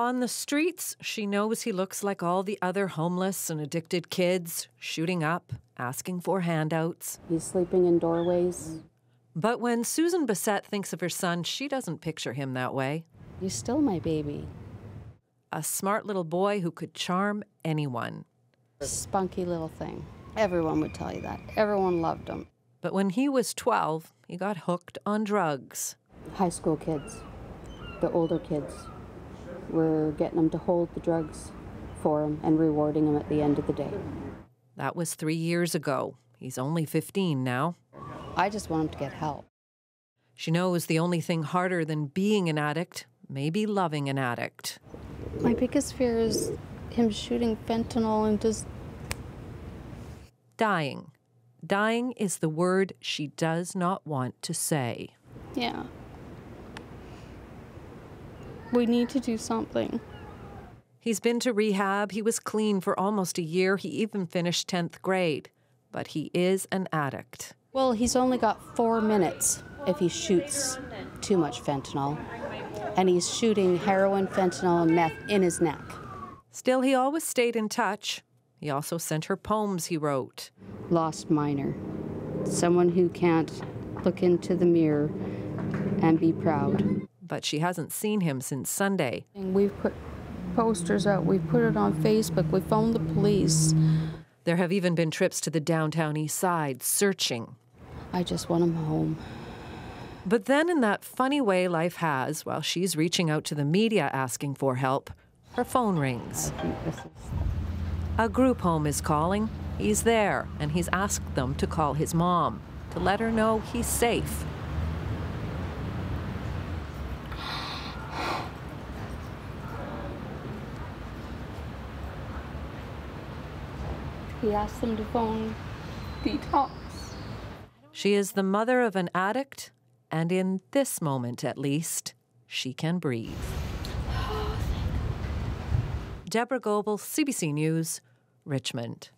On the streets, she knows he looks like all the other homeless and addicted kids, shooting up, asking for handouts. He's sleeping in doorways. But when Susan Besette thinks of her son, she doesn't picture him that way. He's still my baby. A smart little boy who could charm anyone. Spunky little thing. Everyone would tell you that. Everyone loved him. But when he was 12, he got hooked on drugs. High school kids, the older kids, were getting him to hold the drugs for him and rewarding him at the end of the day. That was three years ago. He's only 15 now. I just want him to get help. She knows the only thing harder than being an addict may be loving an addict. My biggest fear is him shooting fentanyl and just Dying. Dying is the word she does not want to say. Yeah. We need to do something. He's been to rehab. He was clean for almost a year. He even finished 10th grade. But he is an addict. Well, he's only got four minutes if he shoots too much fentanyl. And he's shooting heroin, fentanyl, and meth in his neck. Still, he always stayed in touch. He also sent her poems he wrote. Lost minor. Someone who can't look into the mirror and be proud. But she hasn't seen him since Sunday. And we've put posters out, we've put it on Facebook, we phoned the police. There have even been trips to the downtown east side searching. I just want him home. But then, in that funny way life has, while she's reaching out to the media asking for help, her phone rings. I think this is A group home is calling. He's there, and he's asked them to call his mom to let her know he's safe. He asked them to phone detox. She is the mother of an addict, and in this moment at least, she can breathe. Oh, Deborah Goble, CBC News, Richmond.